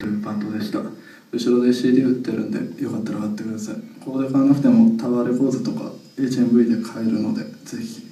バンドでした。後ろで CD 売ってるんでよかったら買ってください。ここで買わなくてもタワーレコーズとか HMV で買えるのでぜひ。